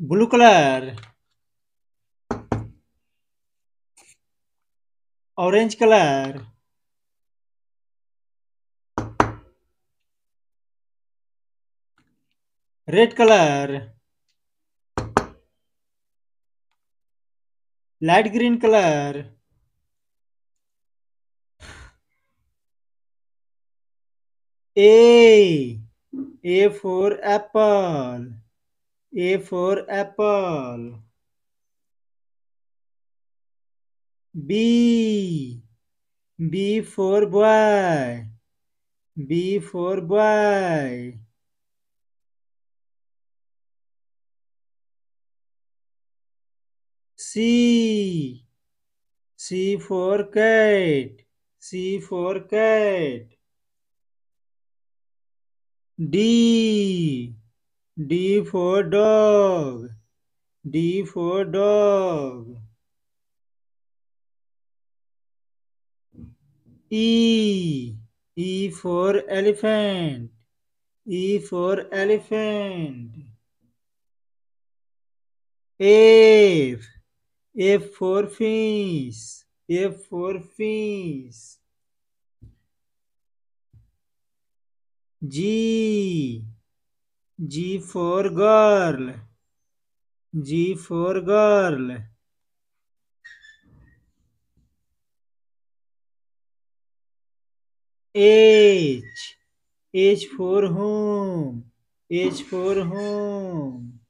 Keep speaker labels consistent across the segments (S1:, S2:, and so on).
S1: Blue colour orange colour red colour light green colour A A for apple A for apple. B. B for boy. B for boy. C. C for cat C for cat D D for dog. D for dog. E. E for elephant. E for elephant. F. F for fish. F for fish. G G for girl G for girl H H for home H for home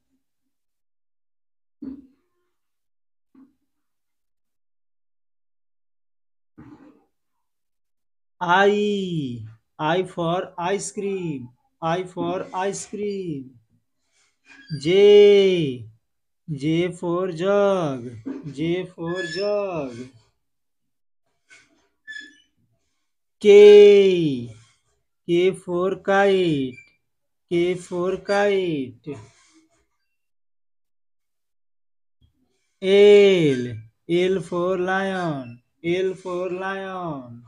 S1: I I for ice cream I for ice cream J J for jug J for jug K K for kite K for kite L L for lion L for lion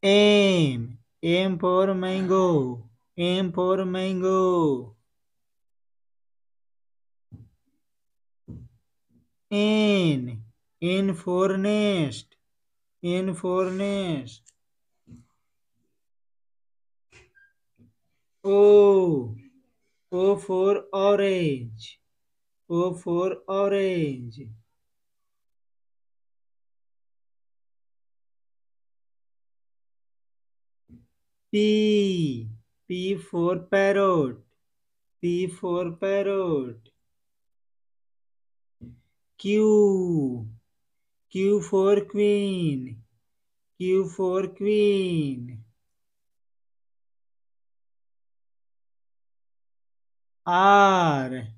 S1: M M for mango M for mango N N for nest N for nest O O for orange O for orange P P for parrot P for parrot Q Q for queen Q for queen R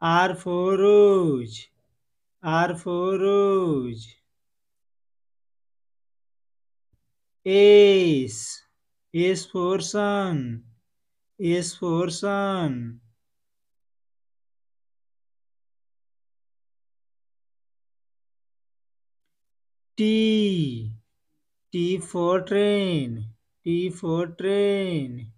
S1: R for rose R for rose S S for sun S for sun T T for train T for train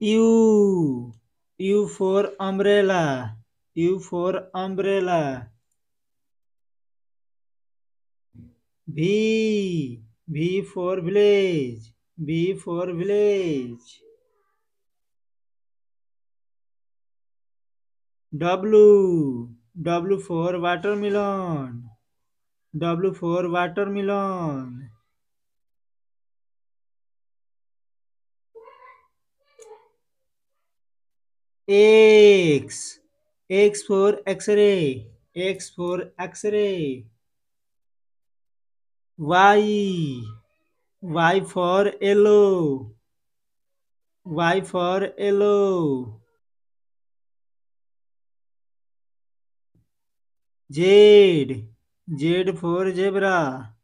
S1: U U for umbrella U for umbrella V V for village V for village W W for watermelon W for watermelon X X for X-ray X for X-ray Y Y for yellow Y for yellow Z Z for zebra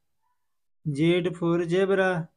S1: Z for zebra